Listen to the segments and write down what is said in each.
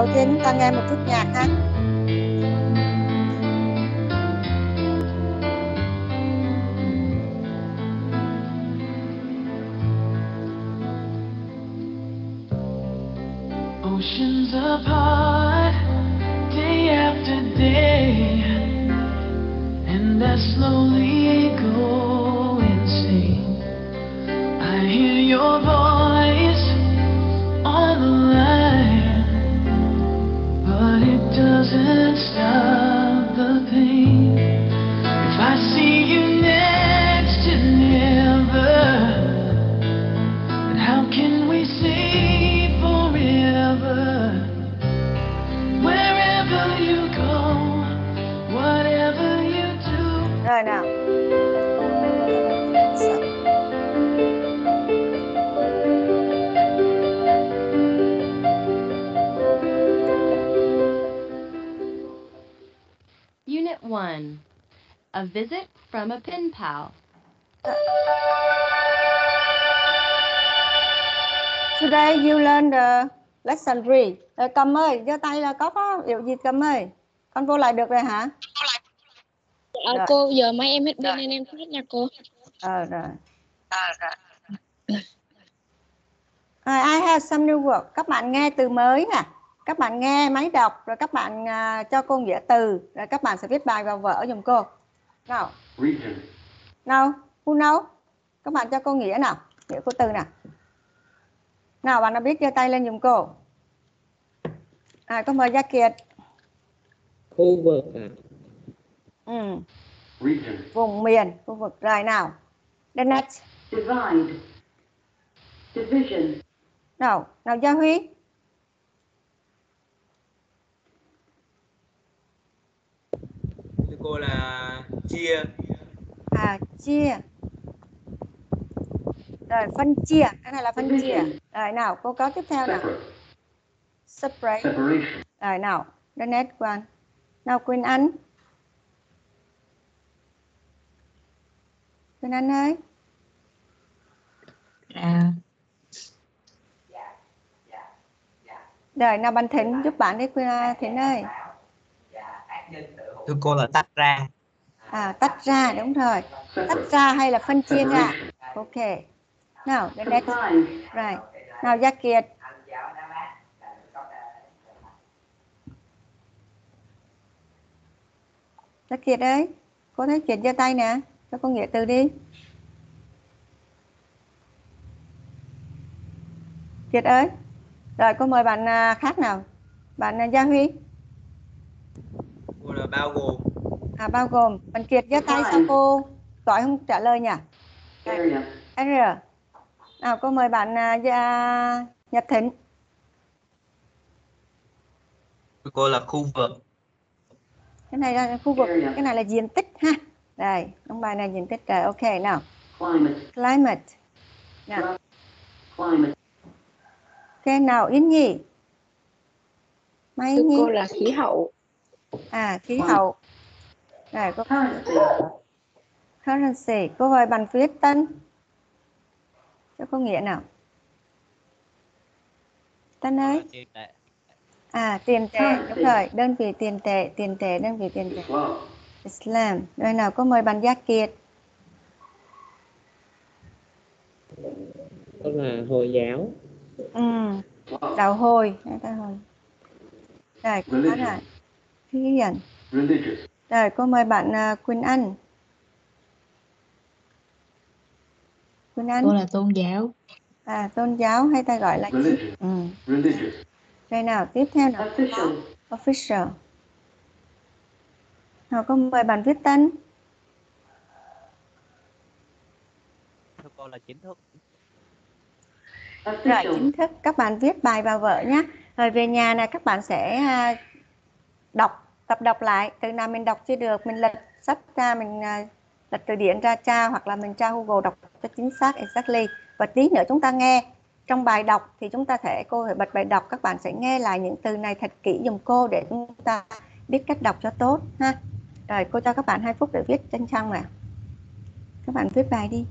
đầu tiên chúng ta nghe một chút nhạc ha rồi nào. Unit 1 A Visit from a Pen Pal. Today you learn the lesson 3 rồi cầm ơi giơ tay là có có điều gì cầm ơi. Con vô lại được rồi hả Rồi. cô, giờ mấy em hết bên nên em phát nha cô. ờ rồi. Rồi, I have some new word các bạn nghe từ mới nè các bạn nghe máy đọc rồi các bạn à, cho cô nghĩa từ. Rồi các bạn sẽ viết bài vào vở giùm cô. Nào. Region. nào who know? Các bạn cho cô nghĩa nào? Nghĩa của từ nào? Nào bạn nào biết giơ tay lên giùm cô. À có mời Gia Kiệt. Khu vực à, ừ. Region. vùng miền khu vực rồi nào? The next divide, division, nào nào Gia Huy. Thưa cô là chia. À chia. Rồi phân chia. Cái này là phân chia. Division. rồi nào cô có tiếp theo nào? Separate. separate. Separation. rồi nào the next one nào Quỳnh Anh Quỳnh Anh ơi. À, rồi nào bạn Thịnh giúp bạn đi à, Thịnh ơi. Thưa cô là tách ra. À tách ra đúng rồi. Tách ra hay là phân chia ra? Ok. Nào next combine, rồi. Nào Gia Kiệt. Gia Kiệt ơi cô thấy Kiệt giơ tay nè cho cô nghĩa từ đi. Kiệt ơi. Rồi cô mời bạn à, khác nào? Bạn à, Gia Huy. Cô là bao gồm. À bao gồm. Bạn Kiệt giơ tay sao cô Toại không trả lời nhỉ? R nào cô mời bạn à, Gia Nhật Thịnh. Cô là khu vực. Cái này là khu vực. Cái này là diện tích đây trong bài này diện tích rồi ok nào. Climate, climate. Nào climate, ok nào Yến Nhi? Mai thưa Nhi? cô là khí hậu. à khí hậu. Rồi cô currency, cô mời bạn viết Tân cho cô nghĩa nào? Tân ơi tiền tệ. À tiền tệ đúng rồi đơn vị tiền tệ tiền tệ đơn vị tiền tệ Islam. Rồi nào cô mời bạn Gia Kiệt đó là hồi giáo ừ đạo hồi ta hồi rồi Religion. là Religious. rồi cô mời bạn à, Quỳnh Anh Quỳnh Anh Cô là tôn giáo. à tôn giáo hay ta gọi là Religion. ừ. Religious. rồi nào tiếp theo nào official, official nào cô mời bạn viết Tân thưa cô là chính thức. Rồi chính thức các bạn viết bài vào vở nhé. Rồi về nhà này các bạn sẽ à, đọc tập đọc lại. Từ nào mình đọc chưa được mình lật sách ra mình à, lật từ điển ra tra hoặc là mình tra Google đọc cho chính xác exactly. Và tí nữa chúng ta nghe. Trong bài đọc thì chúng ta thể cô phải bật bài đọc các bạn sẽ nghe lại những từ này thật kỹ dùm cô để chúng ta biết cách đọc cho tốt ha rồi cô cho các bạn 2 phút để viết trên trang nè các bạn viết bài đi.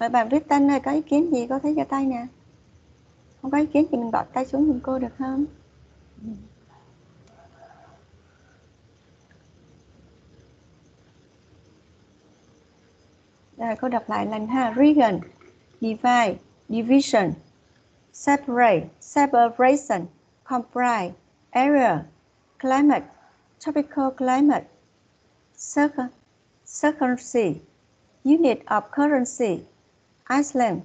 Vậy bạn Britain này có ý kiến gì? Có thấy cho tay nè. Không có ý kiến thì mình bỏ tay xuống giùm cô được không? Rồi cô đọc lại lần ha. Region, divide, division, separate, separation, comprise, area, climate, tropical climate, circum, circumstancy, unit of currency, Iceland,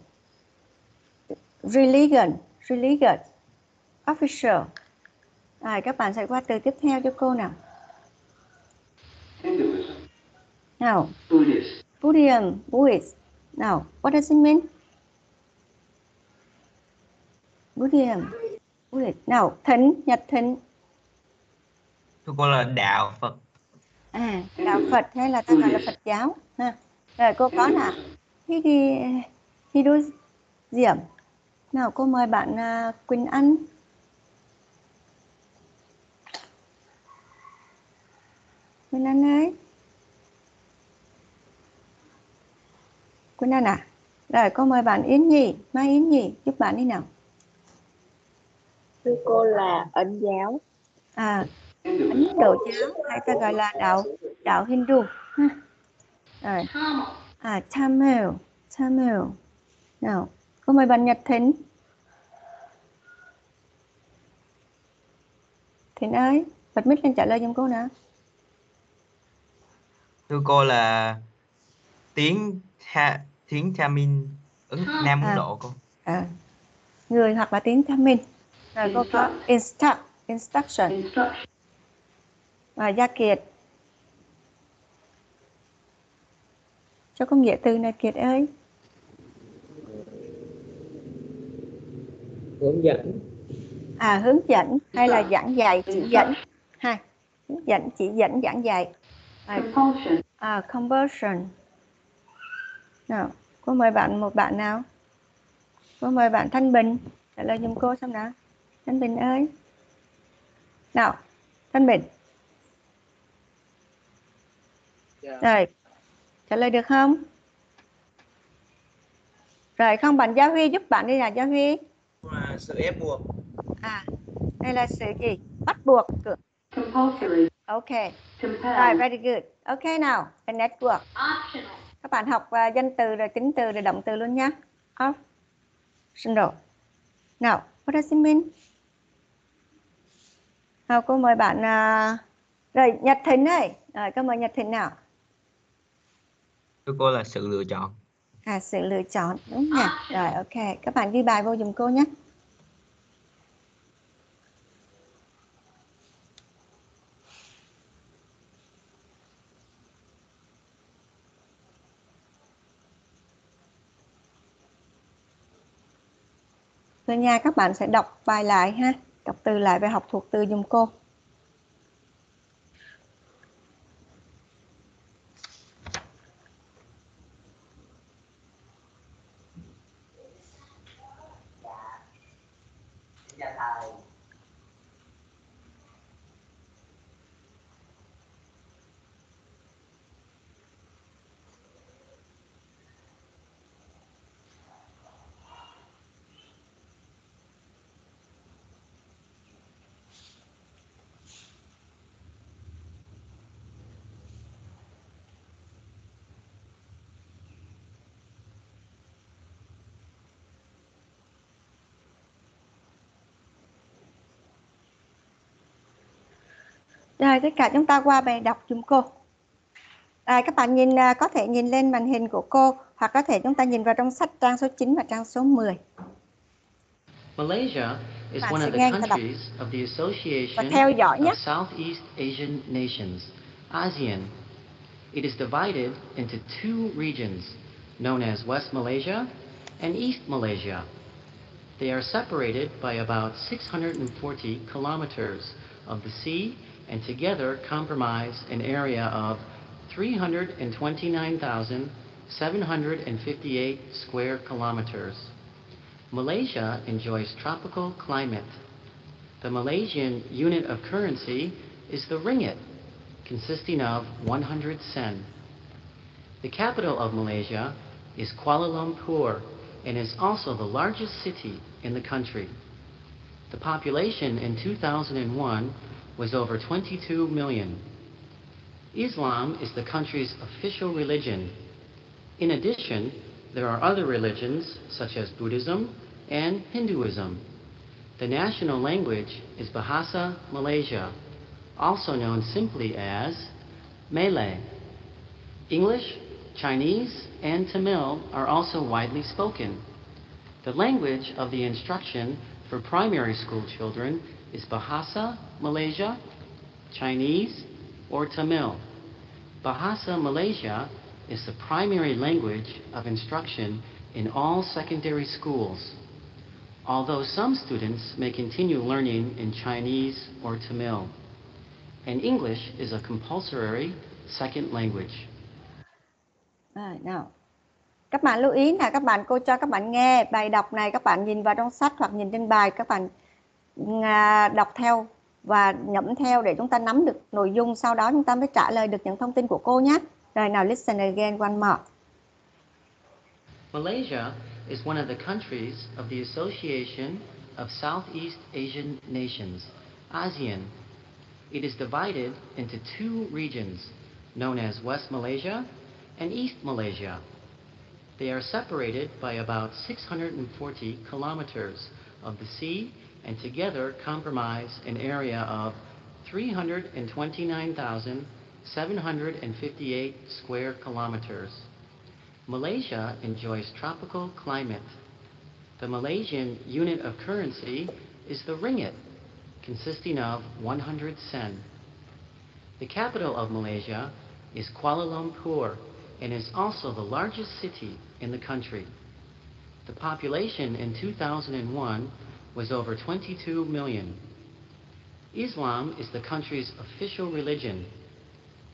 religion, religious, official. Rồi các bạn sẽ qua từ tiếp theo cho cô nào. Hinduism. Nào, Buddhist. Buddhism, Buddhist. Nào, what does it mean? Buddhism, Buddhist. Nào, thính, nhật thính. thưa cô là đạo Phật À, đạo Phật hay là ta gọi là Phật giáo. Ha. Rồi cô có là Hindi, Hinduism. Nào, cô mời bạn uh, Quỳnh Anh. Quỳnh Anh ơi. Quỳnh Anh à? Rồi cô mời bạn Yến Nhi, Mai Yến Nhi, giúp bạn đi nào. Thưa cô là ấn giáo. À. Ấn Độ giáo hay ta gọi là đạo đạo Hindu ha. Rồi. À, Tamil, Tamil. Nào, cô mời bạn Nhật Thính. Thính ơi, bật mic lên trả lời giùm cô nào. thưa cô là tiếng Tha, tiếng Tamil ứng Nam Ấn À. Độ cô À, người hoặc là tiếng Tamil. Rồi cô có instruct, instruction Instruction. và Gia Kiệt. Cho con nghĩa từ này Kiệt ơi. Hướng dẫn. À, hướng dẫn hay là giảng dạy chỉ dẫn. Ha hướng dẫn chỉ dẫn giảng dạy. À, Compulsion. à, conversion nào cô mời bạn một bạn nào. Cô mời bạn Thanh Bình. Trả lời giùm cô xem nào. Thanh Bình ơi. Nào Thanh Bình. Rồi trả lời được không? Rồi không bạn Gia Huy giúp bạn đi nào Gia Huy là sự ép buộc à đây là sự gì bắt buộc Compulsory. ok Rồi, very good. Ok nào, the network. Các bạn học à, danh từ rồi tính từ rồi động từ luôn nhé. Optional. Nào, what does it mean? Nào, cô mời bạn à, rồi Nhật Thịnh ơi. Rồi, cô mời Nhật Thịnh nào. thưa cô là sự lựa chọn À, sự lựa chọn đúng nha. Rồi, ok. Các bạn ghi bài vô dùm cô nhé. Về nhà các bạn sẽ đọc bài lại ha. Đọc từ lại và học thuộc từ dùm cô. Dạ, Rồi tất cả chúng ta qua bài đọc dùm cô. À, các bạn nhìn à, có thể nhìn lên màn hình của cô hoặc có thể chúng ta nhìn vào trong sách trang số 9 và trang số 10. Malaysia is Bạn one of the countries of the Association of Southeast Asian Nations, ASEAN. It is divided into two regions, known as West Malaysia and East Malaysia. They are separated by about 640 kilometers of the sea and together comprise an area of 329,758 square kilometers. Malaysia enjoys tropical climate. The Malaysian unit of currency is the ringgit, consisting of 100 sen. The capital of Malaysia, is Kuala Lumpur and is also the largest city in the country. The population in 2001 was over 22 million. Islam is the country's official religion. In addition, there are other religions such as Buddhism and Hinduism. The national language is Bahasa Malaysia, also known simply as Malay. English, Chinese, and Tamil are also widely spoken. The language of the instruction for primary school children is Bahasa Malaysia, Chinese, or Tamil. Bahasa Malaysia is the primary language of instruction in all secondary schools, although some students may continue learning in Chinese or Tamil. And English is a compulsory second language. Rồi, nào. Các bạn lưu ý là các bạn cô cho các bạn nghe bài đọc này các bạn nhìn vào trong sách hoặc nhìn trên bài các bạn đọc theo và nhẩm theo để chúng ta nắm được nội dung sau đó chúng ta mới trả lời được những thông tin của cô nhé. Rồi nào listen again one more. Malaysia is one of the countries of the Association of Southeast Asian Nations, ASEAN. It is divided into two regions known as West Malaysia and East Malaysia. They are separated by about 640 kilometers of the sea and together comprise an area of 329,758 square kilometers. Malaysia enjoys tropical climate. The Malaysian unit of currency is the ringgit, consisting of 100 sen. The capital of Malaysia is Kuala Lumpur and is also the largest city in the country. The population in 2001 was over 22 million. Islam is the country's official religion.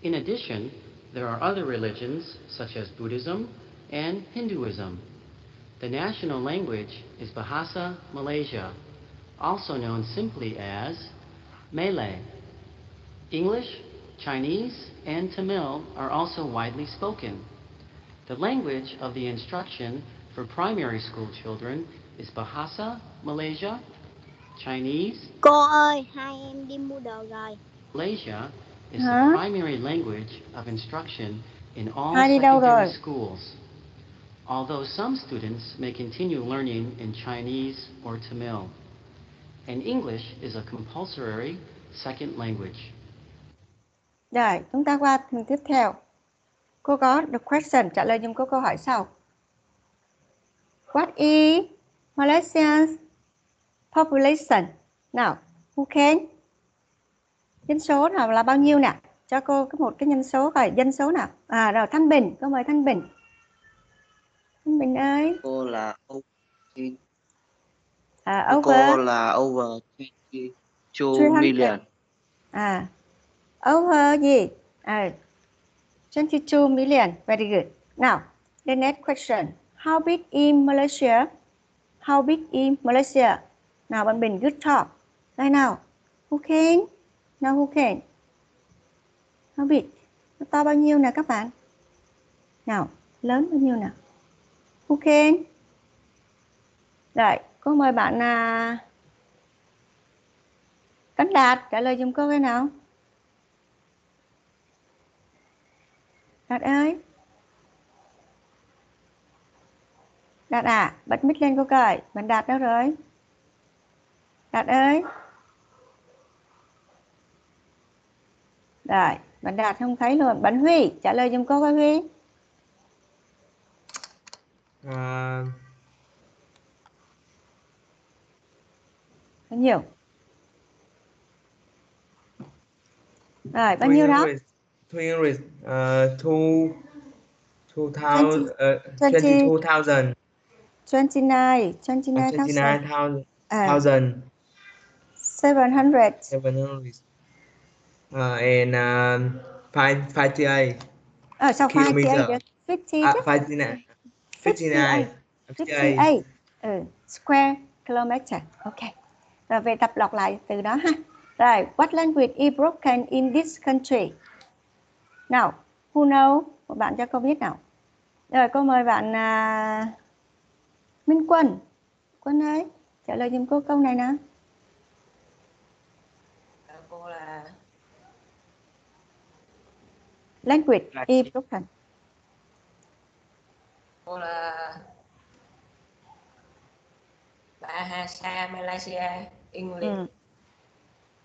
In addition, there are other religions such as Buddhism and Hinduism. The national language is Bahasa Malaysia, also known simply as Malay. English, Chinese, and Tamil are also widely spoken. The language of the instruction for primary school children is Bahasa Malaysia, Chinese, Cô ơi, hai em đi mua đồ rồi. Malaysia is Hả? the primary language of instruction in all Hai secondary schools. Although some students may continue learning in Chinese or Tamil. And English is a compulsory second language. Rồi, chúng ta qua phần tiếp theo. Cô có the question trả lời giùm cô câu hỏi sau. What is Malaysia's population? Nào, who can? Dân số nào là bao nhiêu nè? Cho cô cái một cái nhân số coi, dân số nào? À rồi Thanh Bình, cô mời Thanh Bình. Thanh Bình ơi, cô là over à, cô over là over 22 300. million À, over gì? À, 22 million. Very good. Now, the next question. How big in Malaysia? How big in Malaysia? Nào, bạn Bình, good job. Đây nào. Who can? Nào, who can? How big? Nó to bao nhiêu nè các bạn? Nào, lớn bao nhiêu nè? Who can? Rồi, cô mời bạn à, Cánh Đạt trả lời giùm cô cái nào? Đạt ơi. Đạt à, bật mic lên cô coi. Bạn Đạt đâu rồi? Đạt ơi. Rồi, bạn Đạt không thấy luôn. Bạn Huy, trả lời giùm cô coi Huy. À, Bao nhiêu? Rồi, bao nhiêu đó? 300, uh, two, two thousand, uh, Twenty- 22,000, 29, uh, 29,000. 29,000, À, 700, 700. uh, and um, five, 58, Ờ, sao 58 Kilometer. được? 50 uh, chứ. 59, 59, 58. 58 ừ, square kilometer. Ok. Rồi về tập lọc lại từ đó ha. Rồi, what language is broken in this country? Nào, who know? Một bạn cho cô biết nào. Rồi cô mời bạn à, Minh Quân. Quân ơi, trả lời giùm cô câu này nè. cô là Language Là- instruction. cô là Bahasa Malaysia English Ừ.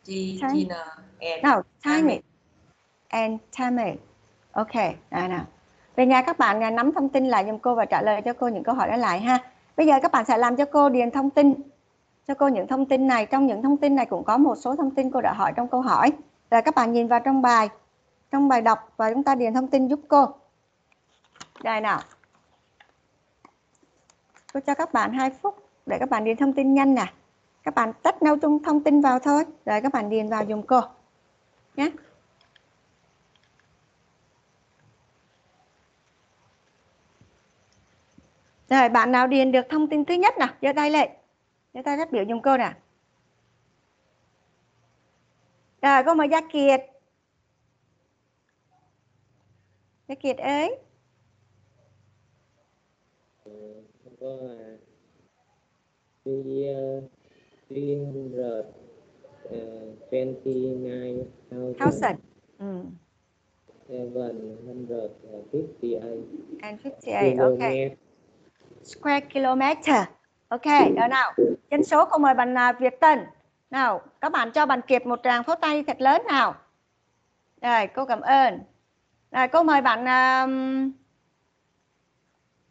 Chi China. China and Nào, Tamil. Chinese and Tamil. Ok, nào nào. Về nhà các bạn à, nắm thông tin lại giùm cô và trả lời cho cô những câu hỏi đó lại ha. Bây giờ các bạn sẽ làm cho cô điền thông tin cho cô những thông tin này. Trong những thông tin này cũng có một số thông tin cô đã hỏi trong câu hỏi. Rồi các bạn nhìn vào trong bài, trong bài đọc và chúng ta điền thông tin giúp cô. Đây nào. Cô cho các bạn 2 phút để các bạn điền thông tin nhanh nè. Các bạn tách nhau chung thông tin vào thôi. Rồi các bạn điền vào dùng cô. Nhé. Rồi bạn nào điền được thông tin thứ nhất nào, giơ tay lên. Giơ tay phát biểu dùng cô nè. Rồi cô mời Gia Kiệt. Gia Kiệt ơi. có three uh, three hundred uh, twenty nine Thousand. Seven hundred fifty eight And 58. Ok. kilometer Square kilometer. Ok, rồi nào. Dân số cô mời bạn à, Việt Tân. Nào, các bạn cho bạn Kiệt một tràng pháo tay thật lớn nào. Rồi, cô cảm ơn. Rồi, cô mời bạn à,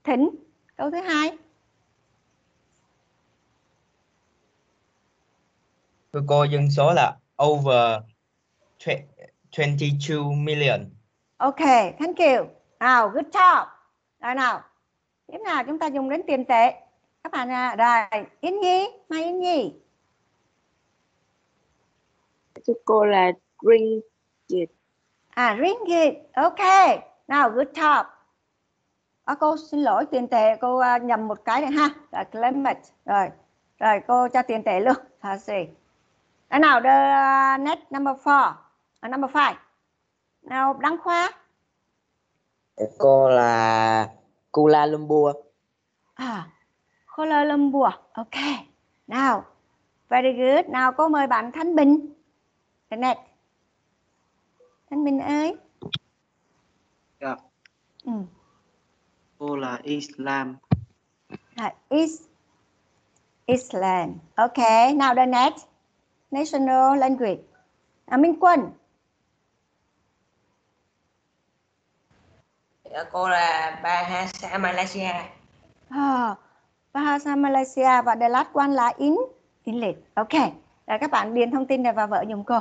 Thính. Câu thứ hai. Thưa cô dân số là over twe- 22 million. Ok, thank you. Nào, good job. Rồi nào. Tiếp nào chúng ta dùng đến tiền tệ. Các bạn à, rồi, Yến Nhi, Mai Yến Nhi. Cho cô là ring À, ringgit. Ok. Nào, good job. À, cô xin lỗi tiền tệ cô à, nhầm một cái này ha. Rồi, climate. Rồi. Rồi cô cho tiền tệ luôn. Thả gì. Đó nào, the uh, next number four. Uh, number five. Nào, Đăng Khoa. cô là Kuala Lumpur À, Kuala Lumpur. Ok. Nào. Very good. Nào cô mời bạn Thanh Bình. The next. Thanh Bình ơi. Dạ. Ừ. cô là Islam À, is Iceland. Ok. Now the next. National language. À, Minh Quân. Dạ, cô là Bahasa Malaysia À, Bahasa Malaysia và the last one là in English. Ok. Rồi các bạn điền thông tin này vào vở giùm cô.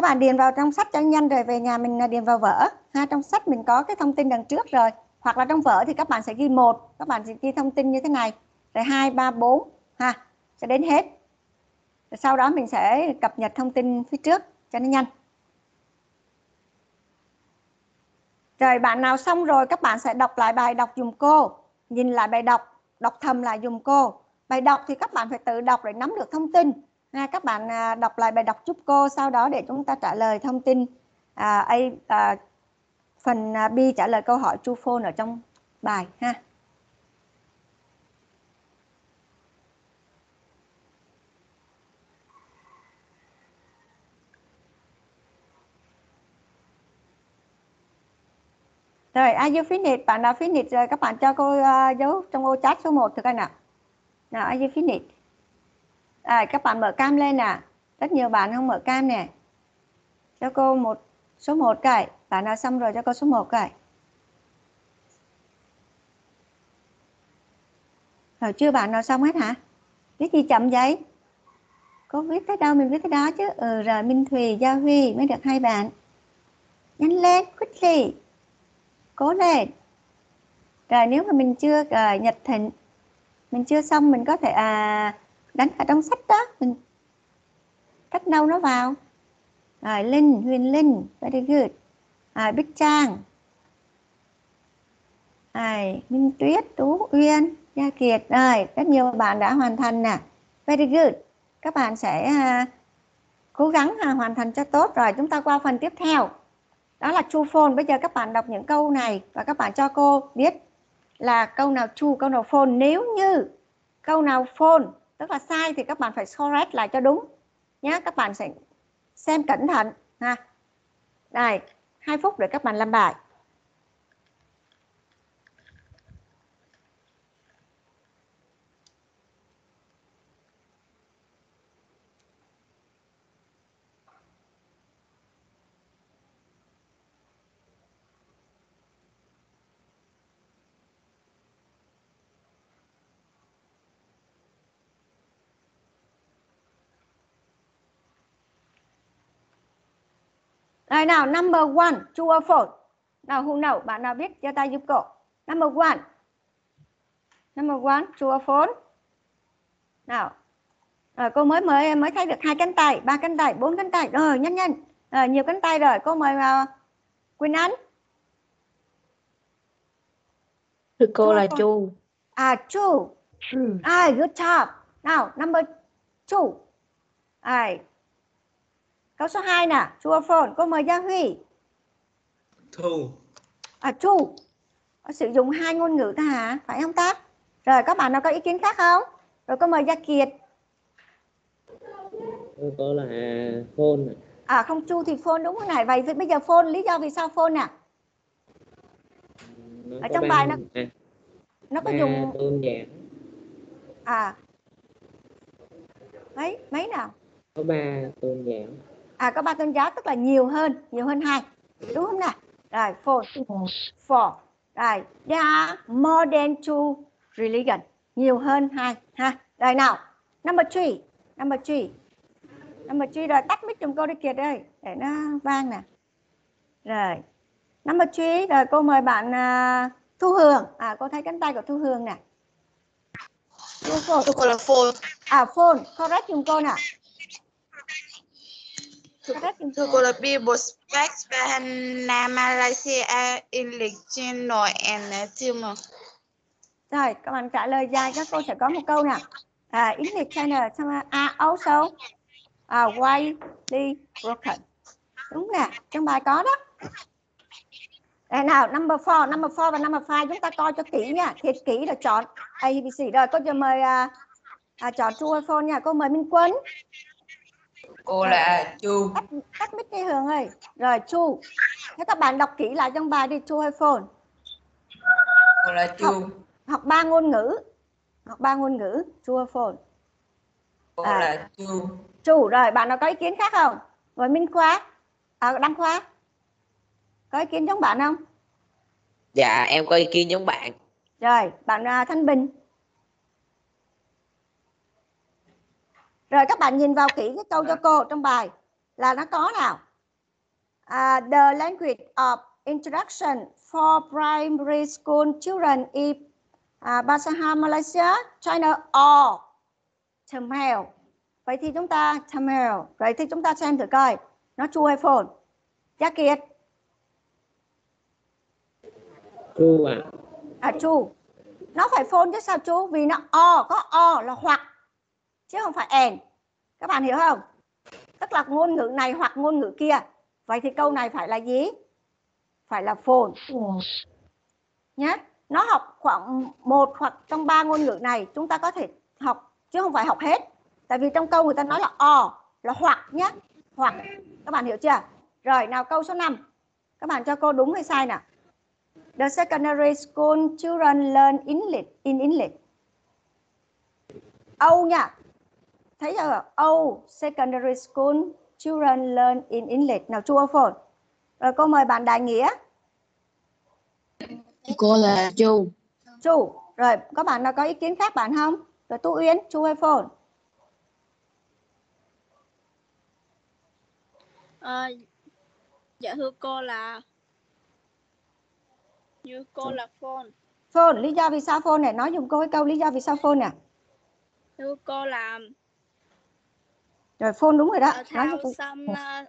Các bạn điền vào trong sách cho nhanh rồi về nhà mình à, điền vào vở. Ha, trong sách mình có cái thông tin đằng trước rồi. Hoặc là trong vở thì các bạn sẽ ghi một, các bạn sẽ ghi thông tin như thế này. Rồi 2, 3, 4 ha, sẽ đến hết. Rồi sau đó mình sẽ cập nhật thông tin phía trước cho nó nhanh. Rồi bạn nào xong rồi các bạn sẽ đọc lại bài đọc dùm cô. Nhìn lại bài đọc, đọc thầm lại dùm cô. Bài đọc thì các bạn phải tự đọc để nắm được thông tin. À, các bạn à, đọc lại bài đọc giúp cô sau đó để chúng ta trả lời thông tin à, A, à, phần à, B trả lời câu hỏi true phone ở trong bài ha. Rồi, are you finished? Bạn nào finish rồi các bạn cho cô uh, dấu trong ô chat số 1 thử coi nào. Nào, are you finished? À, các bạn mở cam lên nè. Rất nhiều bạn không mở cam nè. Cho cô một số 1 cái. Bạn nào xong rồi cho cô số 1 cái. Rồi chưa bạn nào xong hết hả? Viết gì chậm vậy? Cô viết tới đâu mình viết tới đó chứ. Ừ rồi Minh Thùy, Gia Huy mới được hai bạn. Nhanh lên, quickly. Cố lên. Rồi nếu mà mình chưa rồi Nhật Thịnh mình chưa xong mình có thể à đánh ở trong sách đó. Mình cách đâu nó vào. Rồi Linh Huyền Linh very good. Rồi Bích Trang. Rồi Minh Tuyết Tú Uyên Gia Kiệt. Rồi rất nhiều bạn đã hoàn thành nè. Very good. Các bạn sẽ uh, cố gắng uh, hoàn thành cho tốt. Rồi chúng ta qua phần tiếp theo. Đó là true phone bây giờ các bạn đọc những câu này và các bạn cho cô biết là câu nào true câu nào phone nếu như câu nào phone tức là sai thì các bạn phải correct lại cho đúng. Nhé các bạn sẽ xem cẩn thận, ha. Đây, hai phút để các bạn làm bài. Đây nào, number one, true or false? Nào, who know? Bạn nào biết giơ tay giúp cô. Number one. Number one, true or false? Nào. Rồi, cô mới mới mới thấy được hai cánh tay, ba cánh tay, bốn cánh tay. Rồi, nhanh nhanh. Rồi, nhiều cánh tay rồi. Cô mời vào Quỳnh Ánh. Thưa cô True là chu. À, true. À, good job. Nào, number two. À, câu số 2 nè, true or false? Cô mời Gia Huy. Thu. À, true. Có sử dụng hai ngôn ngữ ta hả? Phải không ta? Rồi, các bạn nào có ý kiến khác không? Rồi cô mời Gia Kiệt. Thưa cô là phone. À, không true thì phone đúng không này? Vậy thì bây giờ phone, lý do vì sao phone nè? Nó Ở có trong bài nó- à, Nó có dùng... tôn giả À, mấy, mấy nào? có ba tôn giả À, có ba tôn giáo tức là nhiều hơn, nhiều hơn hai. Đúng không nào? Rồi, phone. Four. Rồi, there are more than two religion. Nhiều hơn hai. Ha. Rồi nào. Number three. Number three. Number three rồi tắt mic giùm cô đi Kiệt ơi. Để nó vang nè. Rồi. Number three. Rồi cô mời bạn à, Thu Hương. À cô thấy cánh tay của Thu Hương nè. Tôi là phone. À phone. Correct giùm cô nè. Là people speak Spanish Malaysia English channel and tumor. Rồi, các bạn trả lời dài các cô sẽ có một câu nè. À, English rồi are also à, widely broken. Đúng nè, trong bài có đó. Đây nào, number 4, number 4 và number 5 chúng ta coi cho kỹ nha. Thiệt kỹ rồi chọn ABC. Rồi, cô cho mời à, à, chọn true false nha. Cô mời Minh Quân. Cô là Chu. Tắt, tắt mic đi Hường ơi. Rồi, true. Thế các bạn đọc kỹ lại trong bài đi, true hay false. Cô là Chu. Học ba ngôn ngữ. Học ba ngôn ngữ, true hay false. Cô À. là Chu. chủ rồi bạn nào có ý kiến khác không rồi minh khoa à, đăng khoa có ý kiến giống bạn không dạ em có ý kiến giống bạn rồi bạn à, thanh bình rồi các bạn nhìn vào kỹ cái câu cho cô trong bài là nó có nào? À, the language of introduction for primary school children in à, Bahasa Malaysia China or Tamil. Vậy thì chúng ta Tamil. Vậy thì chúng ta xem thử coi nó true hay false? Gia Kiệt. True ạ. À true. Nó phải phone chứ sao chú vì nó o có o là hoặc chứ không phải and các bạn hiểu không? Tức là ngôn ngữ này hoặc ngôn ngữ kia. Vậy thì câu này phải là gì? Phải là phồn. Nhé nó học khoảng một hoặc trong ba ngôn ngữ này chúng ta có thể học, chứ không phải học hết. Tại vì trong câu người ta nói là o, là hoặc nhé hoặc. Các bạn hiểu chưa? Rồi, nào câu số 5 các bạn cho cô đúng hay sai nào? The secondary school children learn English in English. Âu nha. Thấy chưa? Âu secondary school children learn in English. Nào true or false? Rồi cô mời bạn Đại Nghĩa. Cô là chu. True. Rồi có bạn nào có ý kiến khác bạn không? Rồi Tú Uyên, true hay false? Ờ, dạ thưa cô là như cô là phone False. Lý do vì sao false này? Nói dùm cô cái câu lý do vì sao false nè. thưa cô là Rồi false đúng rồi đó. uh, Nói cho some uh,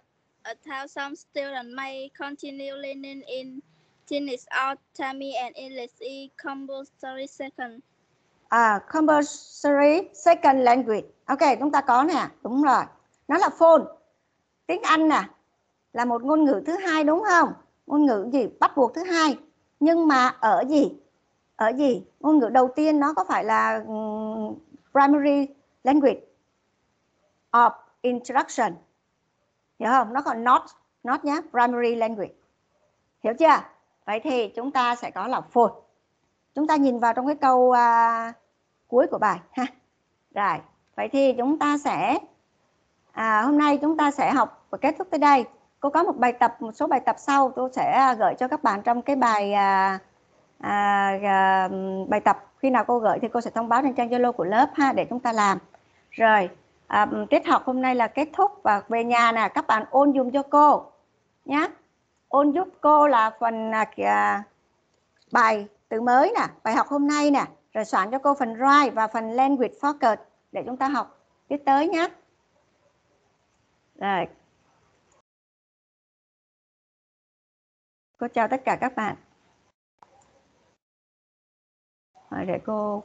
uh, how some students may continue learning in Chinese or Tamil and English is compulsory second À, compulsory second language. Ok, chúng ta có nè, đúng rồi. Nó là phone. Tiếng Anh nè. là một ngôn ngữ thứ hai đúng không ngôn ngữ gì bắt buộc thứ hai nhưng mà ở gì ở gì ngôn ngữ đầu tiên nó có phải là primary language of Introduction. Hiểu không? Nó còn not not nhé primary language. Hiểu chưa? Vậy thì chúng ta sẽ có là for chúng ta nhìn vào trong cái câu uh, cuối của bài ha. Rồi vậy thì chúng ta sẽ à, hôm nay chúng ta sẽ học và kết thúc tới đây. Cô có một bài tập một số bài tập sau tôi sẽ à, gửi cho các bạn trong cái bài à, à, à, bài tập. Khi nào cô gửi thì cô sẽ thông báo trên trang zalo của lớp ha để chúng ta làm. Rồi à, tiết học hôm nay là kết thúc và về nhà nè các bạn ôn dùng cho cô nhé ôn giúp cô là phần à, bài từ mới nè bài học hôm nay nè. Rồi soạn cho cô phần write và phần language focus để chúng ta học tiếp tới nhé rồi. Cô chào tất cả các bạn. Rồi để cô